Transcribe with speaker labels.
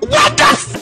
Speaker 1: What the